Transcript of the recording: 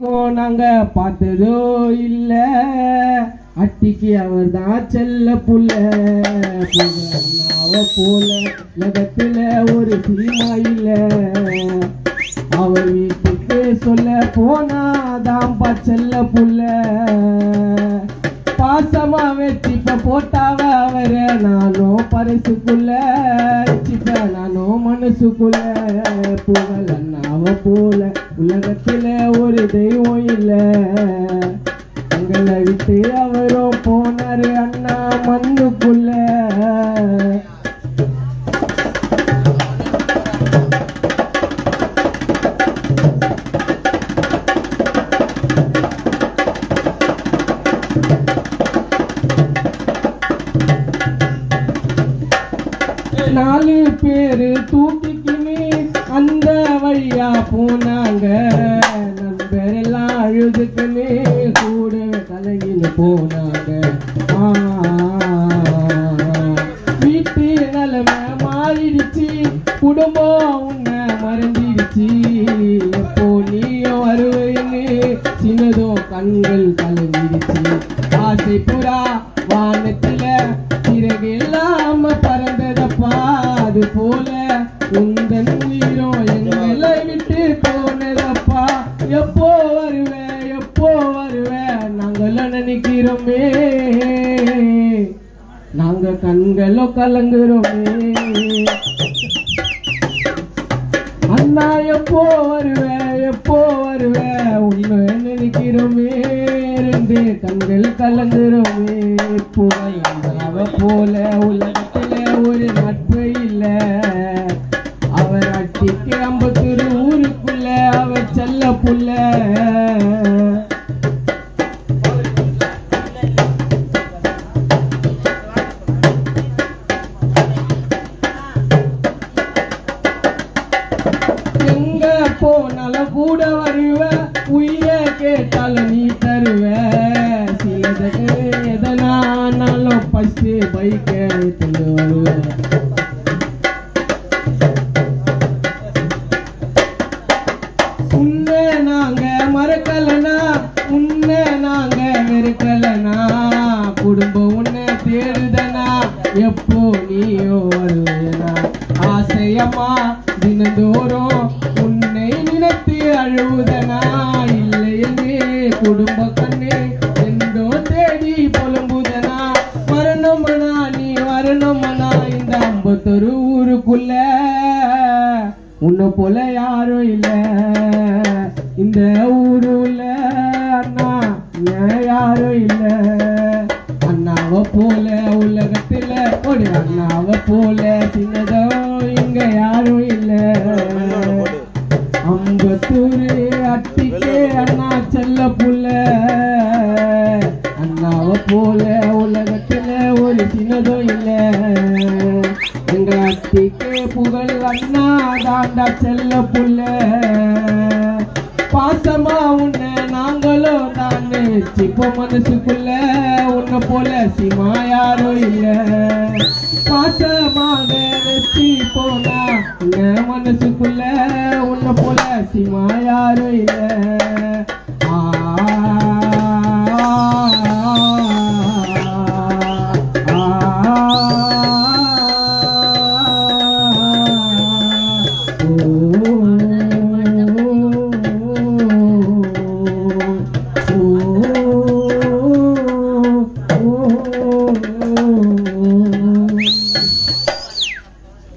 நாங்க பார்த்ததோ இல்ல. அட்டிக்கு அவர் தான் செல்ல புள்ள. போல உலகத்துல ஒரு சினிமா இல்ல. அவ வீட்டுக்கு சொல்ல போனாதான் செல்ல புள்ள. பாசமா வச்சிப்ப போட்டாவ அவர நானும் பரிசுக்குள்ள வச்சிப்ப மனசுக்குள்ள புகழ் அண்ணாவ போல உலகத்துல ஒரு தெய்வம் இல்ல எங்களை விட்டு அவரும் போனாரு அண்ணா மண்ணுக்குள்ள Thank you. பேரு தூக்கிக்குமே அந்த வழியா போனாங்க. நண்பரெல்லாம் அழுதுக்குமே கூட தலையில் போனாங்க. வீட்டு நிலைமை மாறிடுச்சு. குடும்பம் உன்னை மறந்துடுச்சு. எப்போ நீயும் வருவேன்னு சின்னதும் கண்கள் கலங்கிடுச்சு. ஆசை புறா வா உந்தன் உயிரும் எங்களை விட்டு போனதப்பா எப்போ வருவேன் எப்போ வருவ நாங்களும் நினைக்கிறோமே. நாங்க கண்களோ கலங்குறோமே. அண்ணா எப்போ வருவ எப்போ வருவ உன்னை நினைக்கிறோமே. ரெண்டு கண்கள் கலங்குறோமே. புகை அவ போல உலகத்துல ஒரு நட்பு இல்ல. சித்திரம்ப திரு ஊருக்குள்ள அவ செல்ல புள்ள. எங்க போனாலும் கூட வருவ உயிர கேட்டாலும் நீ தருவ. சிலதுக்கு எதனானாலும் ஃபர்ஸ்ட் பைக்க எடுத்துட்டு உன்னை நாங்க மறக்கலனா உன்னை நாங்க வெறுக்கலனா குடும்பம் உன்னை தேடுதனா எப்போ நீயோ வருவேனா ஆசையம்மா தினந்தோறும் உன்னை நினைத்து அழுவுதனா இல்லையே குடும்ப கண்ணே எந்தோ தேடி புலம்புதனா வரணுமனா நீ வரணுமனா இந்த ஐம்பத்தொரு ஊருக்குள்ள உன்னை போல யாரும் இல்ல. இந்த ஊருல அண்ணா ஏன் யாரும் இல்ல. அண்ணாவை போல உலகத்துல ஒரு அண்ணாவை போல சின்னதோ இங்க யாரும் இல்ல. அம்பத்தூரு அட்டிக்கே அண்ணா செல்ல புள்ள. அண்ணாவை போல உலகத்துல ஒரு சின்னதோ இல்லை. எங்க புகழ் அண்ணா தாண்டா செல்ல புள்ள. பாசமா உன்னை நாங்களும் தான் வச்சுப்போ மனசுக்குள்ள உன்னை போல சிமா யாரும் இல்ல. பாசமாக வச்சு போனா உன்னை மனசுக்குள்ள உன்னை போல சிமா யாரும் இல்லை.